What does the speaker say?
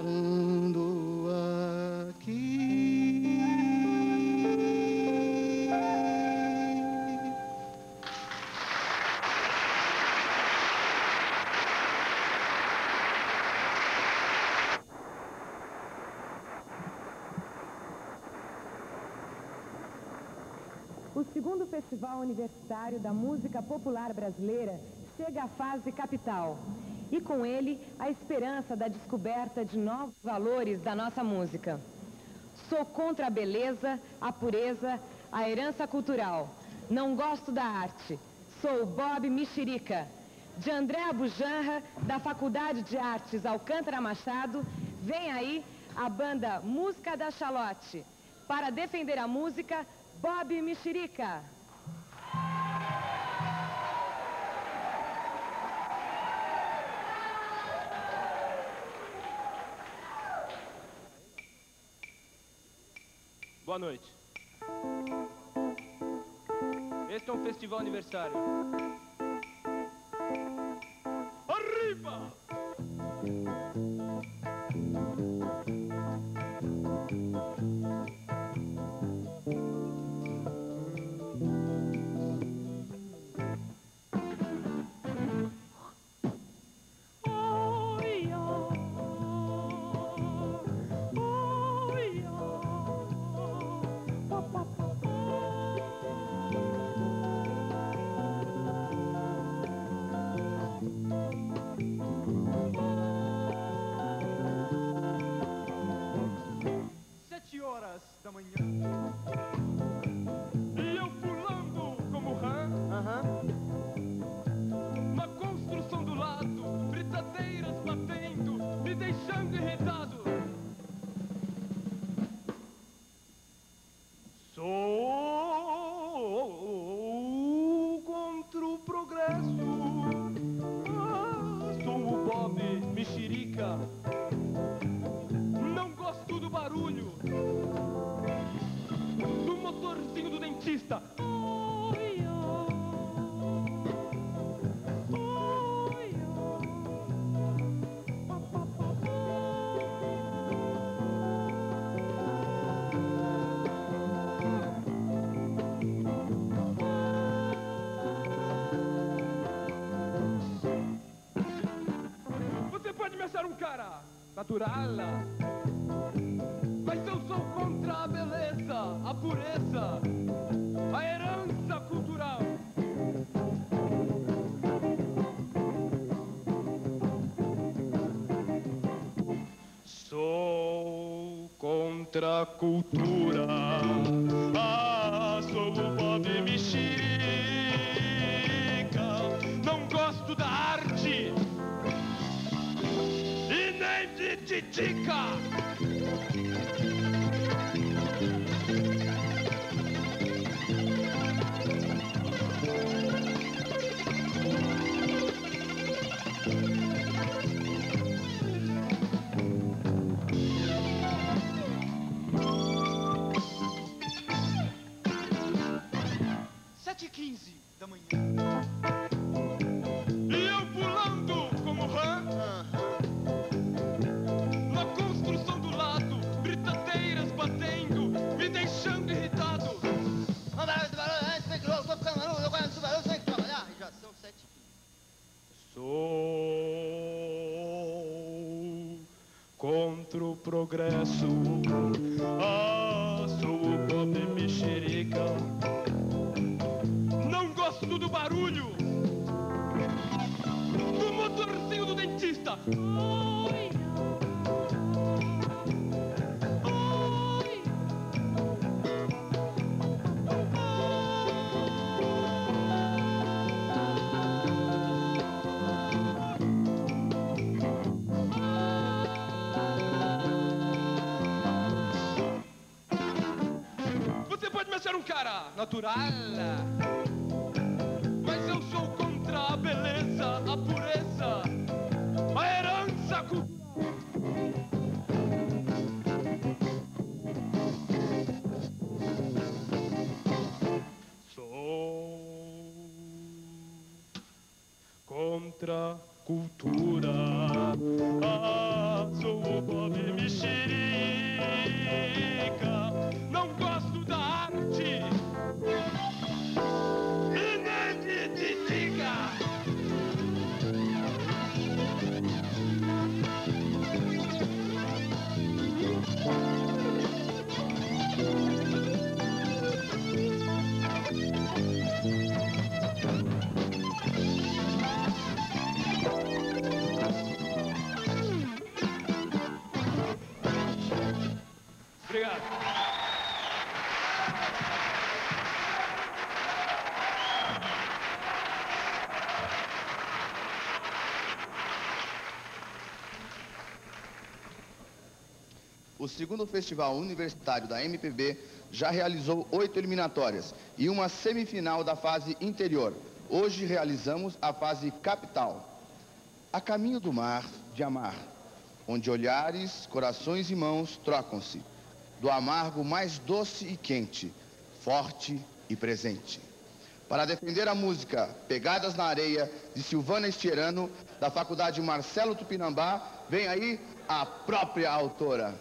parando aqui. O segundo Festival Universitário da Música Popular Brasileira chega à fase capital. E com ele, a esperança da descoberta de novos valores da nossa música. Sou contra a beleza, a pureza, a herança cultural. Não gosto da arte. Sou Bob Mexerica. De André Abujanra, da Faculdade de Artes Alcântara Machado, vem aí a banda Música da Chalote. Para defender a música, Bob Mexerica. Boa noite. Este é um festival aniversário. Deixando irritado. Sou contra o progresso. Ah, Sou o Bob Mexerica. Não gosto do barulho. Do motorzinho do dentista natural, mas eu sou contra a beleza, a pureza, a herança cultural. Sou contra a cultura. Ah, sou o Bob Mexerica. De titica. Sete e quinze da manhã. Contra o progresso. Ah, sou o Bob Mexerica. Não gosto do barulho Do motorzinho do dentista Você cara natural. Mas eu sou contra a beleza, a pureza A herança cultural. Sou contra a cultura. Ah, sou o obrigado. O segundo festival universitário da MPB já realizou oito eliminatórias e uma semifinal da fase interior. Hoje realizamos a fase capital. A caminho do mar de amar, onde olhares, corações e mãos trocam-se do amargo mais doce e quente, forte e presente. Para defender a música Pegadas na Areia, de Silvana Estierano, da Faculdade Marcelo Tupinambá, vem aí a própria autora.